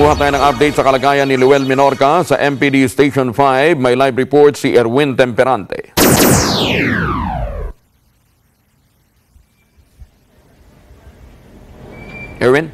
Kumuha tayo ng update sa kalagayan ni Luel Minorca sa MPD Station 5. May live report si Erwin Temperante. Erwin?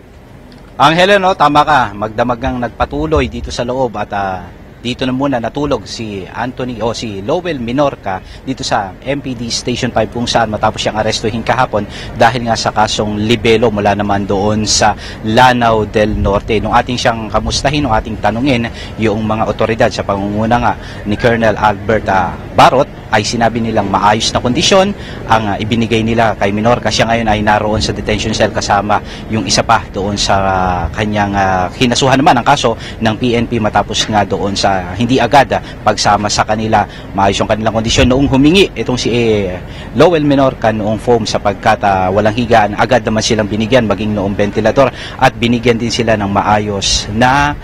Angelo, no, tama ka. Magdamagang nagpatuloy dito sa loob at ah, dito na muna natulog si Anthony o si Lowell Minorca dito sa MPD Station 5 kung saan matapos siyang arestuhin kahapon dahil nga sa kasong libelo mula naman doon sa Lanao del Norte. Nung ating siyang kamustahin, nung ating tanungin yung mga otoridad sa pangunguna nga ni Colonel Albert ah, Barot ay sinabi nilang maayos na kondisyon ang ah, ibinigay nila kay Minorca. Siya ngayon ay naroon sa detention cell kasama yung isa pa doon sa ah, kanyang ah, hinasuhan naman ang kaso ng PNP matapos nga doon sa hindi agad ah, pagsama sa kanila. Maayos yung kanilang kondisyon noong humingi itong si eh, Lowell Minorca noong foam sapagkat ah, walang higaan. Agad naman silang binigyan maging noong ventilador at binigyan din sila ng maayos na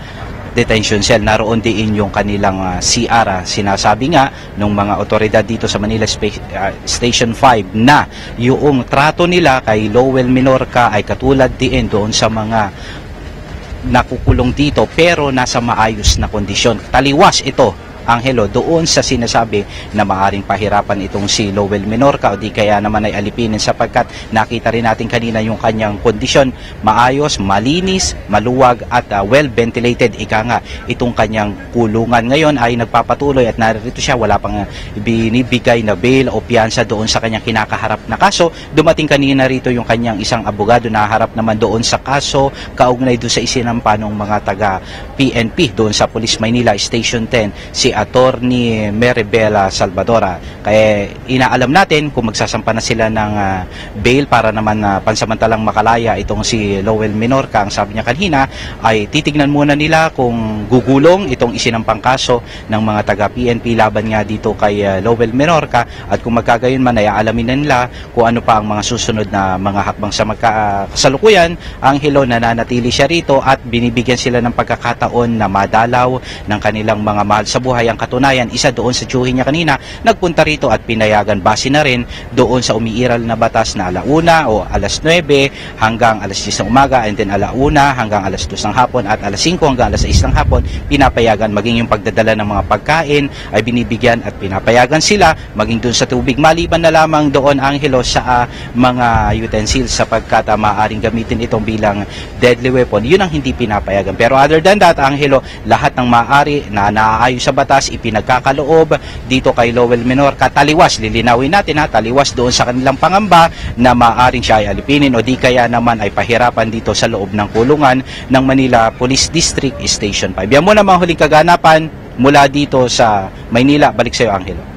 detention cell. Naroon din yung kanilang ah, CR. ah. Sinasabi nga ng mga otoridad dito sa Manila Spa- ah, Station 5 na yung trato nila kay Lowell Minorca ay katulad din doon sa mga nakukulong dito pero nasa maayos na kondisyon. Taliwas ito Angelo doon sa sinasabi na maaring pahirapan itong si Lowell Minorca o di kaya naman ay alipinin sapagkat nakita rin natin kanina yung kanyang kondisyon. Maayos, malinis, maluwag at ah, well ventilated ika nga itong kanyang kulungan. Ngayon ay nagpapatuloy at narito siya. Wala pang ah, binibigay na bail o piyansa doon sa kanyang kinakaharap na kaso. Dumating kanina rito yung kanyang isang abogado na harap naman doon sa kaso kaugnay doon sa isinampa ng mga taga PNP doon sa Police Maynila Station 10 si Attorney Meribela Salvadora. Kaya inaalam natin kung magsasampa na sila ng ah, bail para naman na pansamantalang makalaya itong si Lowell Minorca. Ang sabi niya kanina ay titignan muna nila kung gugulong itong isinampang kaso ng mga taga PNP laban nga dito kay ah, Lowell Minorca at kung magkagayon man ay aalamin na nila kung ano pa ang mga susunod na mga hakbang sa magka- kasalukuyan. Ang Hilo nananatili siya rito at binibigyan sila ng pagkakataon na madalaw ng kanilang mga mahal sa buhay. Ang katunayan, isa doon sa tiyuhin niya kanina, nagpunta rito at pinayagan base na rin doon sa umiiral na batas na alauna o alas 9 hanggang alas 10 ng umaga and then alauna hanggang alas 2 ng hapon at alas 5 hanggang alas 6 ng hapon pinapayagan maging yung pagdadala ng mga pagkain ay binibigyan at pinapayagan sila maging doon sa tubig. Maliban na lamang doon Angelo sa ah, mga utensils sapagkat uh, maaaring gamitin itong bilang deadly weapon yun ang hindi pinapayagan. Pero other than that Angelo lahat ng maaari na naaayos sa batas ipinagkakaloob. Dito kay Lowell Menor kataliwas lilinawin natin ha taliwas doon sa kanilang pangamba na maaaring siya ay alipinin o di kaya naman ay pahirapan dito sa loob ng kulungan ng Manila Police District Station 5 yan muna mga huling kaganapan mula dito sa Maynila. Balik sa iyo Angelo